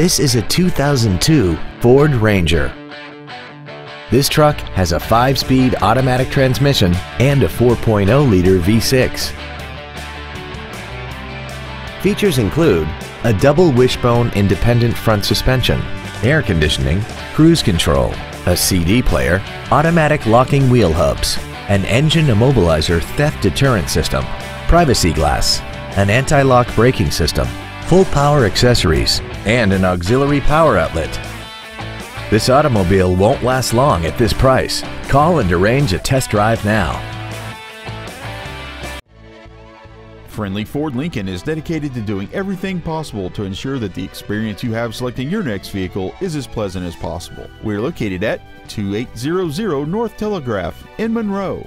This is a 2002 Ford Ranger. This truck has a 5-speed automatic transmission and a 4.0-liter V6. Features include a double wishbone independent front suspension, air conditioning, cruise control, a CD player, automatic locking wheel hubs, an engine immobilizer theft deterrent system, privacy glass, an anti-lock braking system, full power accessories, and an auxiliary power outlet. This automobile won't last long at this price. Call and arrange a test drive now. Friendly Ford Lincoln is dedicated to doing everything possible to ensure that the experience you have selecting your next vehicle is as pleasant as possible. We're located at 2800 North Telegraph in Monroe.